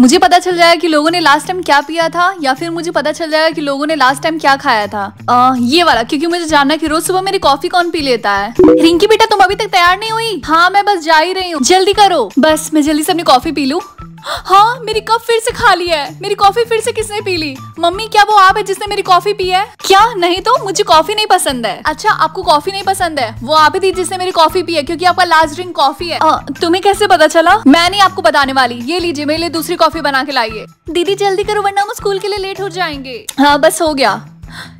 मुझे पता चल जाएगा कि लोगों ने लास्ट टाइम क्या पिया था या फिर मुझे पता चल जाएगा कि लोगों ने लास्ट टाइम क्या खाया था। आ, ये वाला क्योंकि मुझे जानना कि रोज सुबह मेरी कॉफ़ी कौन पी लेता है? रिंकी बेटा तुम अभी तक तैयार नहीं हुई? हाँ मैं बस जा ही रही हूँ। जल्दी करो। बस मैं जल्दी से अपनी कॉफ़ी पी लूँ। हाँ मेरी कप फिर से खाली है। मेरी कॉफ़ी फिर से किसने पी ली? मम्मी क्या वो आप है जिसने मेरी कॉफ़ी पी है? क्या? नहीं तो मुझे कॉफ़ी नहीं पसंद है। अच्छा आपको कॉफ़ी नहीं पसंद है? वो आप ही थी जिसने मेरी कॉफ़ी पी है क्योंकि आपका लास्ट ड्रिंक कॉफ़ी है। आ, तुम्हें कैसे पता चला? मैं नहीं आपको बताने वाली। ये लीजिए मेरे लिए दूसरी कॉफ़ी बना के लाइए। दीदी जल्दी करो वरना हम स्कूल के लिए लेट हो जाएँगे। हाँ बस हो गया।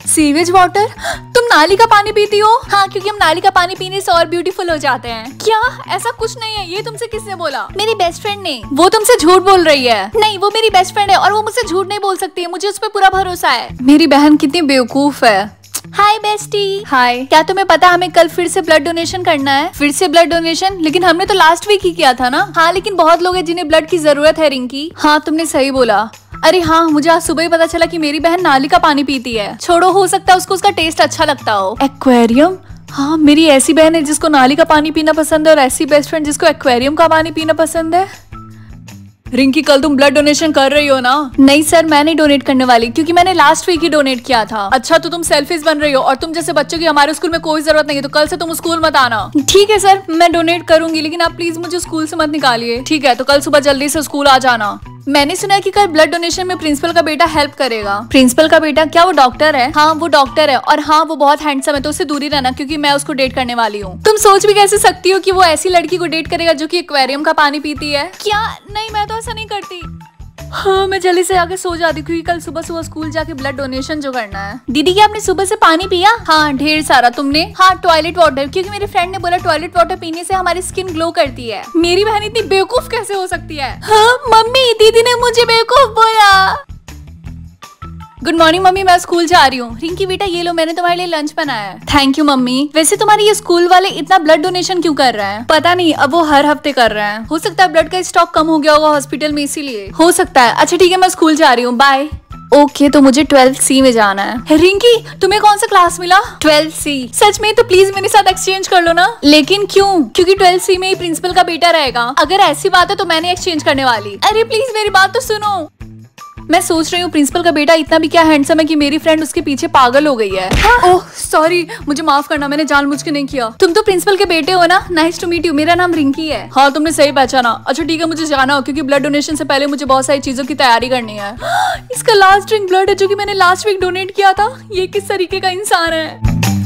सीवेज वाटर तुम नाली का पानी पीती हो? हाँ क्योंकि हम नाली का पानी पीने से और ब्यूटीफुल हो जाते हैं। क्या? ऐसा कुछ नहीं है। ये तुमसे किसने बोला? मेरी बेस्ट फ्रेंड ने। वो तुमसे झूठ बोल रही है। नहीं वो मेरी बेस्ट फ्रेंड है और वो मुझसे झूठ नहीं बोल सकती है। मुझे उस पर पूरा भरोसा है। मेरी बहन कितनी बेवकूफ़ है। हाय बेस्टी हाय क्या तुम्हें पता हमें कल फिर से ब्लड डोनेशन करना है? फिर से ब्लड डोनेशन लेकिन हमने तो लास्ट वीक ही किया था ना। हाँ लेकिन बहुत लोग हैं जिन्हें ब्लड की ज़रूरत है रिंकी। हाँ तुमने सही बोला। अरे हाँ मुझे आज सुबह ही पता चला कि मेरी बहन नाली का पानी पीती है। छोड़ो हो सकता है उसको उसका टेस्ट अच्छा लगता हो। एक्वेरियम हाँ मेरी ऐसी बहन है जिसको नाली का पानी पीना पसंद है और ऐसी बेस्ट फ्रेंड जिसको एक्वेरियम का पानी पीना पसंद है। रिंकी कल तुम ब्लड डोनेशन कर रही हो ना? नहीं सर मैं नहीं डोनेट करने वाली क्योंकि मैंने लास्ट वीक ही डोनेट किया था। अच्छा तो तुम सेल्फीज बन रही हो और तुम जैसे बच्चों की हमारे स्कूल में कोई ज़रूरत नहीं है तो कल से तुम स्कूल मत आना। ठीक है सर मैं डोनेट करूँगी लेकिन आप प्लीज़ मुझे स्कूल से मत निकालिए। ठीक है तो कल सुबह जल्दी से स्कूल आ जाना। मैंने सुना कि कल ब्लड डोनेशन में प्रिंसिपल का बेटा हेल्प करेगा। प्रिंसिपल का बेटा? क्या वो डॉक्टर है? हाँ वो डॉक्टर है और हाँ वो बहुत हैंडसम है तो उससे दूरी रहना क्योंकि मैं उसको डेट करने वाली हूँ। तुम सोच भी कैसे सकती हो कि वो ऐसी लड़की को डेट करेगा जो कि एक्वेरियम का पानी पीती है? क्या? नहीं, मैं तो ऐसा नहीं करती। हाँ मैं जल्दी से आगे सो जाती क्योंकि कल सुबह सुबह स्कूल जाके ब्लड डोनेशन जो करना है। दीदी क्या आपने सुबह से पानी पिया? हाँ ढेर सारा तुमने। हाँ टॉयलेट वाटर क्योंकि मेरे फ्रेंड ने बोला टॉयलेट वाटर पीने से हमारी स्किन ग्लो करती है। मेरी बहन इतनी बेवकूफ़ कैसे हो सकती है? हाँ मम्मी दीदी ने मुझे बेवकूफ़ बोला। गुड मॉर्निंग मम्मी मैं स्कूल जा रही हूँ। रिंकी बेटा ये लो मैंने तुम्हारे लिए लंच बनाया है। Thank you mummy. वैसे तुम्हारे ये स्कूल वाले इतना ब्लड डोनेशन क्यों कर रहे हैं? पता नहीं अब वो हर हफ़्ते कर रहे हैं। हो सकता है ब्लड का स्टॉक कम हो गया होगा हॉस्पिटल में इसीलिए। हो सकता है। अच्छा ठीक है मैं स्कूल जा रही हूँ। बाय ओके okay, तो मुझे ट्वेल्थ सी में जाना है। रिंकी तुम्हें कौन सा क्लास मिला? ट्वेल्थ सी सच में तो प्लीज़ मेरे साथ एक्सचेंज कर लो ना। लेकिन क्यों? क्योंकि ट्वेल्थ सी में ही प्रिंसिपल का बेटा रहेगा। अगर ऐसी बात है तो मैंने एक्सचेंज करने वाली। अरे प्लीज़ मेरी बात तो सुनो। मैं सोच रही हूँ प्रिंसिपल का बेटा इतना भी क्या हैंडसम है कि मेरी फ्रेंड उसके पीछे पागल हो गई है। हाँ? ओह सॉरी मुझे माफ़ करना मैंने जानबूझ के नहीं किया। तुम तो प्रिंसिपल के बेटे हो ना? नाइस टू मीट यू मेरा नाम रिंकी है। हाँ तुमने सही पहचाना। अच्छा ठीक है मुझे जाना हो क्योंकि ब्लड डोनेशन से पहले मुझे बहुत सारी चीज़ों की तैयारी करनी है। इसका लास्ट ड्रिंक ब्लड है जो की मैंने लास्ट वीक डोनेट किया था। ये किस तरीके का इंसान है?